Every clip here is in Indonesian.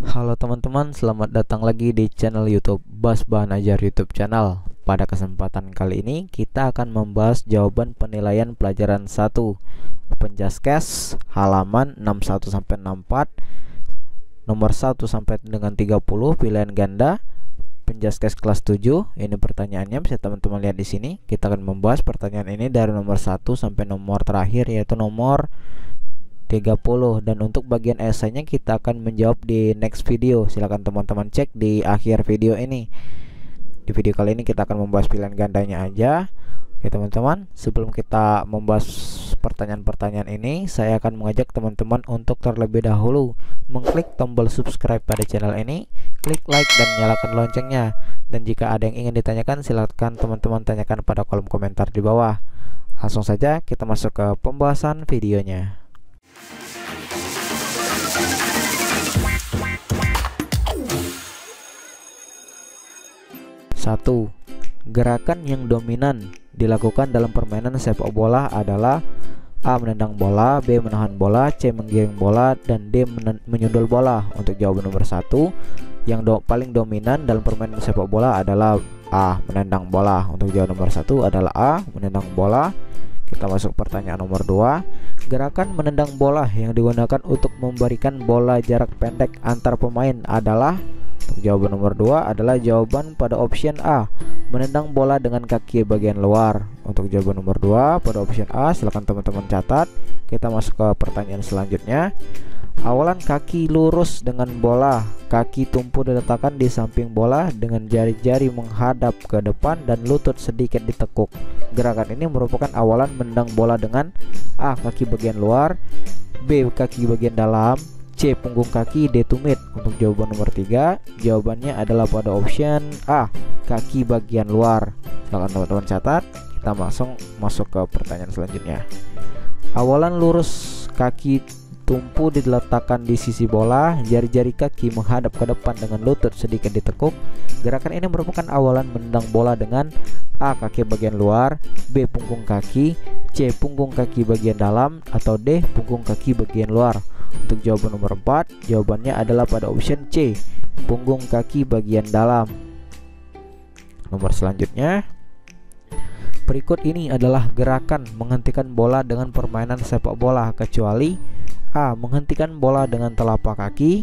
Halo teman-teman, selamat datang lagi di channel YouTube Bas Bahan Ajar YouTube channel. Pada kesempatan kali ini kita akan membahas jawaban penilaian pelajaran 1 Penjaskes halaman 61 sampai 64 nomor 1 sampai dengan 30 pilihan ganda Penjaskes kelas 7. Ini pertanyaannya bisa teman-teman lihat di sini. Kita akan membahas pertanyaan ini dari nomor 1 sampai nomor terakhir yaitu nomor 30 dan untuk bagian esainya kita akan menjawab di next video. Silahkan teman-teman cek di akhir video ini. Di video kali ini kita akan membahas pilihan gandanya aja. Oke teman-teman sebelum kita membahas pertanyaan-pertanyaan ini saya akan mengajak teman-teman untuk terlebih dahulu mengklik tombol subscribe pada channel ini klik like dan nyalakan loncengnya. Dan jika ada yang ingin ditanyakan silahkan teman-teman tanyakan pada kolom komentar di bawah. Langsung saja kita masuk ke pembahasan videonya 1. Gerakan yang dominan dilakukan dalam permainan sepak bola adalah A. Menendang bola B. Menahan bola C. Menggiring bola dan D. Menyundul bola Untuk jawaban nomor 1 Yang do paling dominan dalam permainan sepak bola adalah A. Menendang bola Untuk jawaban nomor 1 adalah A. Menendang bola Kita masuk pertanyaan nomor 2 Gerakan menendang bola yang digunakan untuk memberikan bola jarak pendek antar pemain adalah untuk jawaban nomor 2 adalah jawaban pada option A, menendang bola dengan kaki bagian luar. Untuk jawaban nomor 2 pada option A, silakan teman-teman catat. Kita masuk ke pertanyaan selanjutnya. Awalan kaki lurus dengan bola, kaki tumpu diletakkan di samping bola dengan jari-jari menghadap ke depan dan lutut sedikit ditekuk. Gerakan ini merupakan awalan menendang bola dengan A. kaki bagian luar, B. kaki bagian dalam, C. Punggung kaki D. Tumit Untuk jawaban nomor 3 Jawabannya adalah pada option A Kaki bagian luar Silahkan teman-teman catat Kita langsung masuk ke pertanyaan selanjutnya Awalan lurus kaki tumpu diletakkan di sisi bola Jari-jari kaki menghadap ke depan dengan lutut sedikit ditekuk Gerakan ini merupakan awalan menendang bola dengan A. Kaki bagian luar B. Punggung kaki C. Punggung kaki bagian dalam Atau D. Punggung kaki bagian luar untuk jawaban nomor 4, jawabannya adalah pada option C, punggung kaki bagian dalam. Nomor selanjutnya, berikut ini adalah gerakan menghentikan bola dengan permainan sepak bola kecuali A. Menghentikan bola dengan telapak kaki.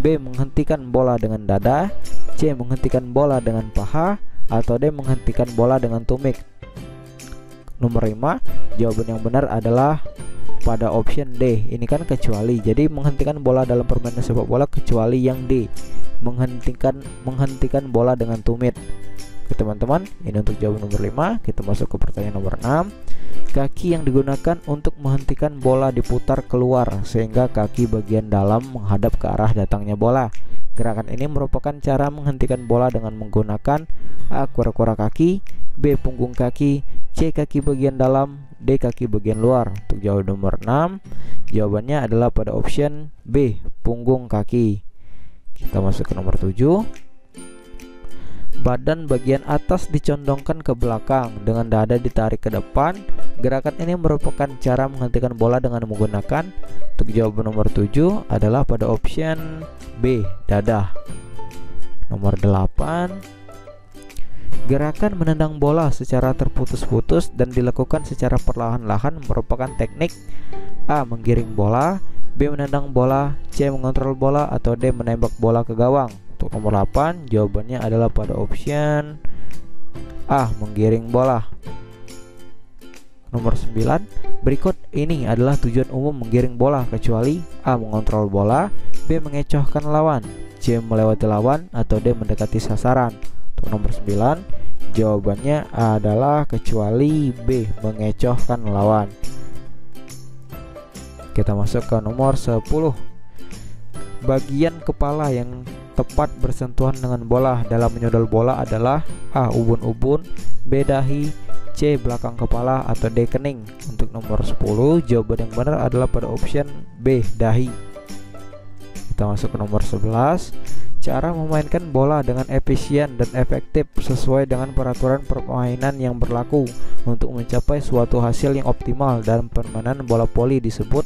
B. Menghentikan bola dengan dada. C. Menghentikan bola dengan paha. Atau D. Menghentikan bola dengan tumit Nomor 5 Jawaban yang benar adalah pada option D. Ini kan kecuali. Jadi menghentikan bola dalam permainan sepak bola kecuali yang D. Menghentikan menghentikan bola dengan tumit. Oke teman-teman ini untuk jawaban nomor 5 kita masuk ke pertanyaan nomor 6 kaki yang digunakan untuk menghentikan bola diputar keluar sehingga kaki bagian dalam menghadap ke arah datangnya bola gerakan ini merupakan cara menghentikan bola dengan menggunakan A. kura-kura kaki B. punggung kaki C. kaki bagian dalam D. kaki bagian luar Untuk jawaban nomor 6 Jawabannya adalah pada option B. Punggung kaki Kita masuk ke nomor 7 Badan bagian atas dicondongkan ke belakang dengan dada ditarik ke depan. Gerakan ini merupakan cara menghentikan bola dengan menggunakan untuk jawaban nomor 7 adalah pada option B, dada. Nomor 8 Gerakan menendang bola secara terputus-putus dan dilakukan secara perlahan-lahan merupakan teknik A. Menggiring bola B. Menendang bola C. Mengontrol bola Atau D. Menembak bola ke gawang Untuk nomor 8 jawabannya adalah pada option A. Menggiring bola Nomor 9 Berikut ini adalah tujuan umum menggiring bola kecuali A. Mengontrol bola B. Mengecohkan lawan C. Melewati lawan Atau D. Mendekati sasaran untuk nomor 9 jawabannya adalah kecuali B mengecohkan lawan. Kita masuk ke nomor 10. Bagian kepala yang tepat bersentuhan dengan bola dalam menyodol bola adalah A. ubun-ubun, B. dahi, C. belakang kepala atau D. kening. Untuk nomor 10 jawaban yang benar adalah pada option B. dahi. Kita masuk ke nomor 11 Cara memainkan bola dengan efisien dan efektif sesuai dengan peraturan permainan yang berlaku untuk mencapai suatu hasil yang optimal dalam permainan bola voli disebut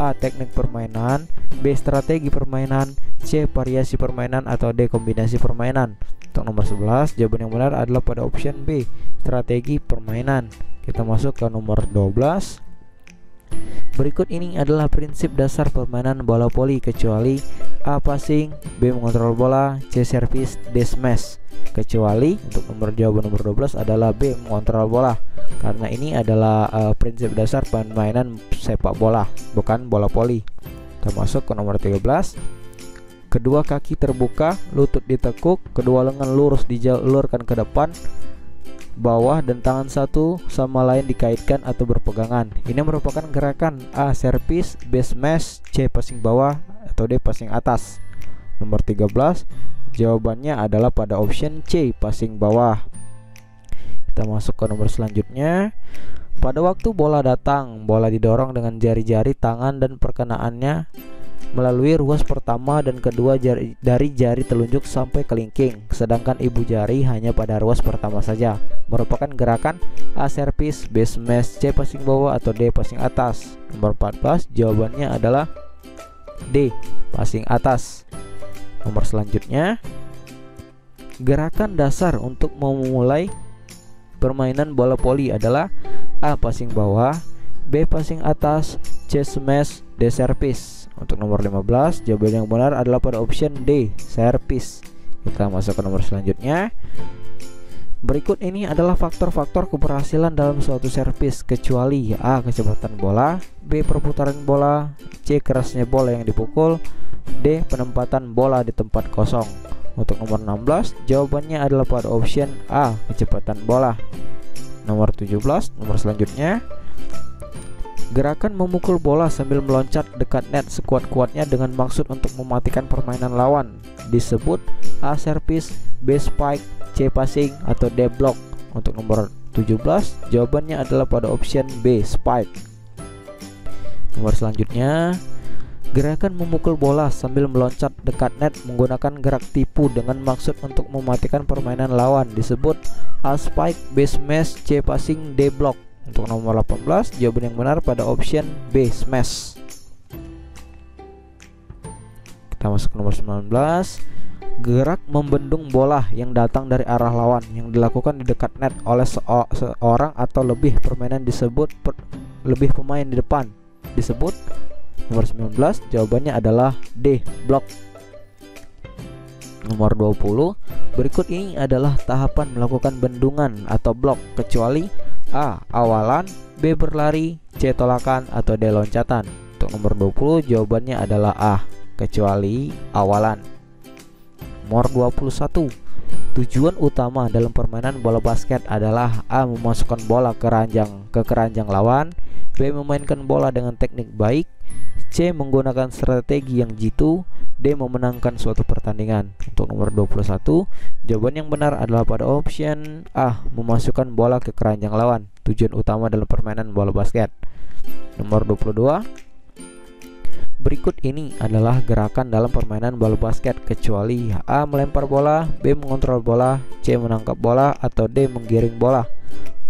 A. Teknik permainan B. Strategi permainan C. Variasi permainan atau D. Kombinasi permainan Untuk nomor 11 jawaban yang benar adalah pada option B Strategi permainan Kita masuk ke nomor 12 Berikut ini adalah prinsip dasar permainan bola voli kecuali A. Passing B. Mengontrol bola C. Service D. Smash Kecuali untuk nomor jawaban nomor 12 adalah B. Mengontrol bola Karena ini adalah uh, prinsip dasar permainan sepak bola Bukan bola voli Kita masuk ke nomor 13 Kedua kaki terbuka, lutut ditekuk, kedua lengan lurus dijalurkan ke depan, bawah dan tangan satu sama lain dikaitkan atau berpegangan. Ini merupakan gerakan A. Servis B. Smash C. Passing bawah atau D. Passing atas Nomor 13 Jawabannya adalah pada option C. Passing bawah Kita masuk ke nomor selanjutnya Pada waktu bola datang, bola didorong dengan jari-jari tangan dan perkenaannya melalui ruas pertama dan kedua jari, dari jari telunjuk sampai kelingking sedangkan ibu jari hanya pada ruas pertama saja merupakan gerakan A service, B smash, C passing bawah atau D passing atas nomor 14 jawabannya adalah D passing atas nomor selanjutnya gerakan dasar untuk memulai permainan bola voli adalah A passing bawah B passing atas C smash D service untuk nomor 15, jawaban yang benar adalah pada option D, servis. Kita masuk ke nomor selanjutnya. Berikut ini adalah faktor-faktor keberhasilan dalam suatu servis kecuali A. kecepatan bola, B. perputaran bola, C. kerasnya bola yang dipukul, D. penempatan bola di tempat kosong. Untuk nomor 16, jawabannya adalah pada option A. kecepatan bola. Nomor 17, nomor selanjutnya Gerakan memukul bola sambil meloncat dekat net sekuat-kuatnya dengan maksud untuk mematikan permainan lawan disebut A service, B spike, C passing atau D block. Untuk nomor 17 jawabannya adalah pada option B spike. Nomor selanjutnya Gerakan memukul bola sambil meloncat dekat net menggunakan gerak tipu dengan maksud untuk mematikan permainan lawan disebut A spike, B smash, C passing, D block. Untuk nomor 18, jawaban yang benar pada option B, smash. Kita masuk ke nomor 19. Gerak membendung bola yang datang dari arah lawan yang dilakukan di dekat net oleh seorang atau lebih permainan disebut per, lebih pemain di depan disebut nomor 19 jawabannya adalah D block nomor 20 berikut ini adalah tahapan melakukan bendungan atau blok kecuali A. Awalan B. Berlari C. Tolakan atau D. Loncatan Untuk nomor 20 jawabannya adalah A Kecuali awalan Nomor 21 Tujuan utama dalam permainan bola basket adalah A. Memasukkan bola ke keranjang ke keranjang lawan B. Memainkan bola dengan teknik baik C. Menggunakan strategi yang jitu D. Memenangkan suatu pertandingan Untuk nomor 21 Jawaban yang benar adalah pada option A. Memasukkan bola ke keranjang lawan Tujuan utama dalam permainan bola basket Nomor 22 Berikut ini adalah gerakan dalam permainan bola basket Kecuali A. Melempar bola B. Mengontrol bola C. Menangkap bola Atau D. Menggiring bola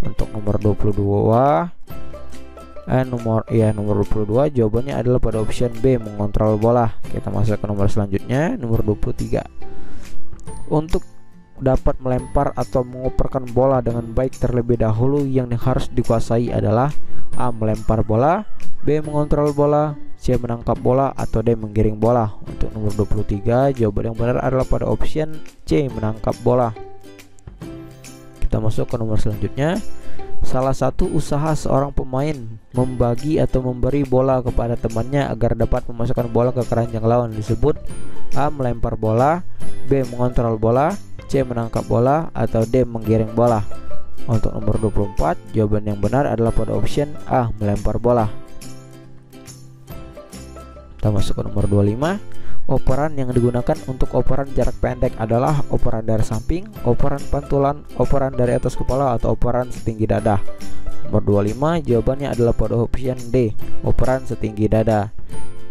Untuk nomor 22 eh, nomor ya nomor 22 jawabannya adalah pada option B mengontrol bola kita masuk ke nomor selanjutnya nomor 23 untuk dapat melempar atau mengoperkan bola dengan baik terlebih dahulu yang harus dikuasai adalah A. melempar bola B. mengontrol bola C. menangkap bola atau D. menggiring bola untuk nomor 23 jawaban yang benar adalah pada option C. menangkap bola kita masuk ke nomor selanjutnya Salah satu usaha seorang pemain membagi atau memberi bola kepada temannya agar dapat memasukkan bola ke keranjang lawan disebut A. melempar bola B. mengontrol bola C. menangkap bola atau D. menggiring bola untuk nomor 24 jawaban yang benar adalah pada option A. melempar bola kita masuk ke nomor 25 Operan yang digunakan untuk operan jarak pendek adalah operan dari samping, operan pantulan, operan dari atas kepala atau operan setinggi dada. Nomor 25 jawabannya adalah pada option D, operan setinggi dada.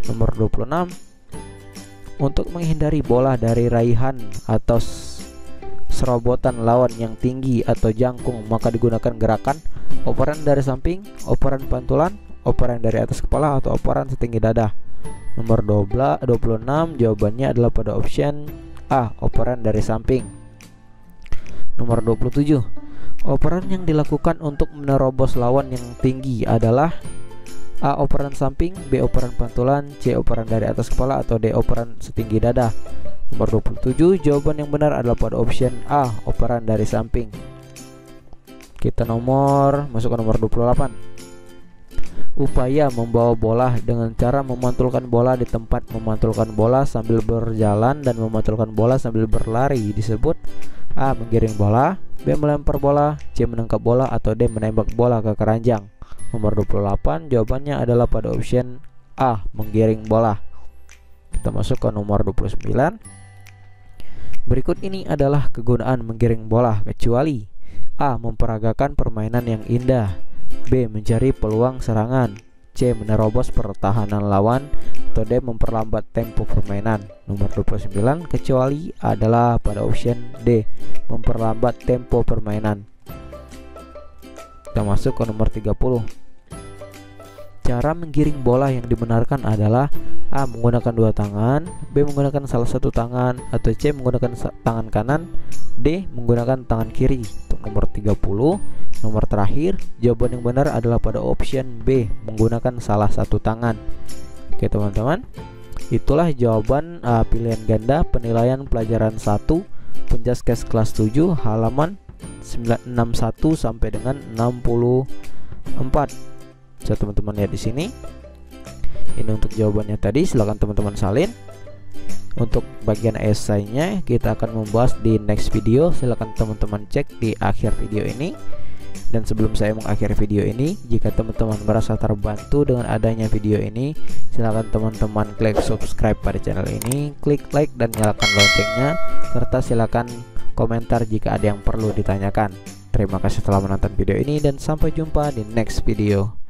Nomor 26 Untuk menghindari bola dari raihan atau serobotan lawan yang tinggi atau jangkung maka digunakan gerakan operan dari samping, operan pantulan, operan dari atas kepala atau operan setinggi dada. Nomor 12, 26 jawabannya adalah pada option A, operan dari samping. Nomor 27. Operan yang dilakukan untuk menerobos lawan yang tinggi adalah A. Operan samping B. Operan pantulan C. Operan dari atas kepala Atau D. Operan setinggi dada Nomor 27 jawaban yang benar adalah pada option A operan dari samping Kita nomor masuk ke nomor 28 Upaya membawa bola dengan cara memantulkan bola di tempat memantulkan bola sambil berjalan dan memantulkan bola sambil berlari disebut A. Menggiring bola B. Melempar bola C. Menangkap bola Atau D. Menembak bola ke keranjang Nomor 28 jawabannya adalah pada option A. Menggiring bola Kita masuk ke nomor 29 Berikut ini adalah kegunaan menggiring bola kecuali A. Memperagakan permainan yang indah B. Mencari peluang serangan C. Menerobos pertahanan lawan Atau D. Memperlambat tempo permainan Nomor 29 kecuali adalah pada option D. Memperlambat tempo permainan Kita masuk ke nomor 30 Cara menggiring bola yang dibenarkan adalah A. Menggunakan dua tangan B. Menggunakan salah satu tangan Atau C. Menggunakan tangan kanan D. Menggunakan tangan kiri Untuk nomor 30 Nomor terakhir Jawaban yang benar adalah pada option B Menggunakan salah satu tangan. Oke teman-teman. Itulah jawaban uh, pilihan ganda penilaian pelajaran 1 Penjaskes kelas 7 halaman 961 sampai dengan 64 bisa teman-teman lihat di sini. Ini untuk jawabannya tadi. Silahkan teman-teman salin untuk bagian esainya kita akan membahas di next video. Silahkan teman-teman cek di akhir video ini. Dan sebelum saya mengakhiri video ini jika teman-teman merasa terbantu dengan adanya video ini silahkan teman-teman klik subscribe pada channel ini klik like dan nyalakan loncengnya serta silahkan komentar jika ada yang perlu ditanyakan. Terima kasih telah menonton video ini dan sampai jumpa di next video